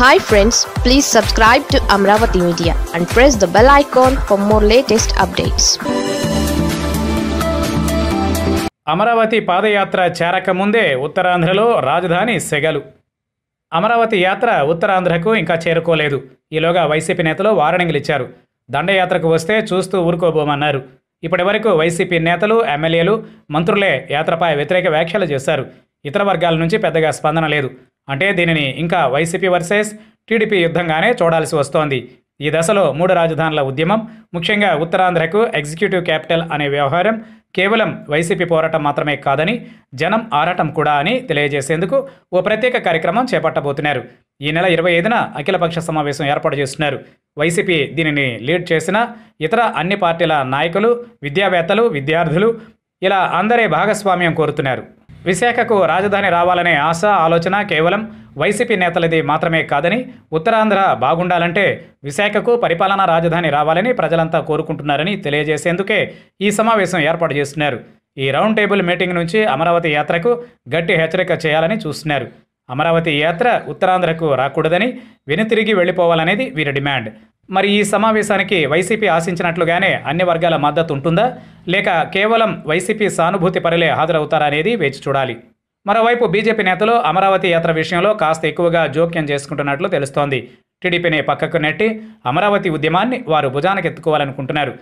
Hi friends please subscribe to Amaravati media and press the bell icon for more latest updates Amaravati పాదయాత్ర చేరక ముందే ఉత్తరాంధ్రలో రాజధాని సెగలు. అమరావతి యాత్ర ఉత్తరాంధ్రకు ఇంకా చేరుకోలేదు. ఈలోగా వైసీపీ నేతలు వార్నింగ్లు ఇచ్చారు. దండయాత్రకు వస్తే చూస్తూ ఊరుకోబోమన్నారు. ఇప్పటి వరకు వైసీపీ నేతలు ఎమ్మెల్యేలు మంత్రులే యాత్రపై వ్యతిరేక వ్యాఖ్యలు చేశారు. ఇతర వర్గాల నుంచి పెద్దగా స్పందన లేదు. అంటే దీనిని ఇంకా వైసీపీ వర్సెస్ టీడీపీ యుద్ధంగానే చూడాల్సి వస్తోంది. ఈ దశలో మూడు రాజధానుల ఉద్యమం ముఖ్యంగా ఉత్తరాంధ్రకు ఎగ్జిక్యూటివ్ క్యాపిటల్ అనే వ్యవహారం కేవలం వైసీపీ పోరాటం మాత్రమే కాదని జనం ఆరాటం కూడా అని తెలియజేసేందుకు ఓ ప్రత్యేక కార్యక్రమం చేపట్టబోతున్నారు. ఈ నెల ఇరవై ఐదున అఖిలపక్ష సమావేశం ఏర్పాటు చేస్తున్నారు. వైసీపీ దీనిని లీడ్ చేసిన ఇతర అన్ని పార్టీల నాయకులు విద్యావేత్తలు విద్యార్థులు ఇలా అందరే భాగస్వామ్యం కోరుతున్నారు. విశాఖకు రాజధాని రావాలనే ఆశ ఆలోచన కేవలం వైసీపీ నేతలది మాత్రమే కాదని ఉత్తరాంధ్ర బాగుండాలంటే విశాఖకు పరిపాలనా రాజధాని రావాలని ప్రజలంతా కోరుకుంటున్నారని తెలియజేసేందుకే ఈ సమావేశం ఏర్పాటు చేస్తున్నారు. ఈ రౌండ్ టేబుల్ మీటింగ్ నుంచి అమరావతి యాత్రకు గట్టి హెచ్చరిక చేయాలని చూస్తున్నారు. అమరావతి యాత్ర ఉత్తరాంధ్రకు రాకూడదని వెనుతిరిగి వెళ్ళిపోవాలనేది వీరి డిమాండ్. మరి ఈ సమావేశానికి వైసీపీ ఆశించినట్లుగానే అన్ని వర్గాల మద్దతు ఉంటుందా? లేక కేవలం వైసీపీ సానుభూతి పరలే హాజరవుతారా అనేది వేచి చూడాలి. మరోవైపు బీజేపీ నేతలు అమరావతి యాత్ర విషయంలో కాస్త ఎక్కువగా జోక్యం చేసుకుంటున్నట్లు తెలుస్తోంది. టీడీపీని పక్కకు నెట్టి అమరావతి ఉద్యమాన్ని వారు భుజానకెత్తుకోవాలనుకుంటున్నారు.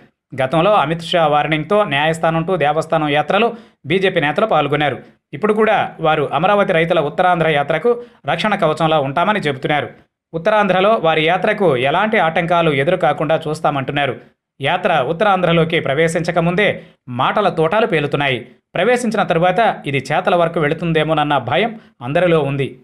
గతంలో అమిత్ షా వార్నింగ్తో న్యాయస్థానం టు దేవస్థానం యాత్రలో బీజేపీ నేతలు పాల్గొన్నారు. ఇప్పుడు కూడా వారు అమరావతి రైతుల ఉత్తరాంధ్ర యాత్రకు రక్షణ కవచంలో ఉంటామని చెబుతున్నారు. ఉత్తరాంధ్రలో వారి యాత్రకు ఎలాంటి ఆటంకాలు ఎదురు కాకుండా చూస్తామంటున్నారు. యాత్ర ఉత్తరాంధ్రలోకి ప్రవేశించక ముందే మాటల తోటాలు పేలుతున్నాయి. ప్రవేశించిన తరువాత ఇది చేతల వరకు వెళుతుందేమోనన్న భయం అందరిలో ఉంది.